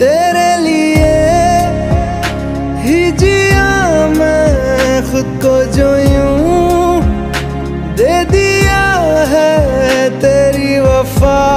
तेरे लिए ही जिया मैं खुद को जो यूँ दे दिया है तेरी वफा।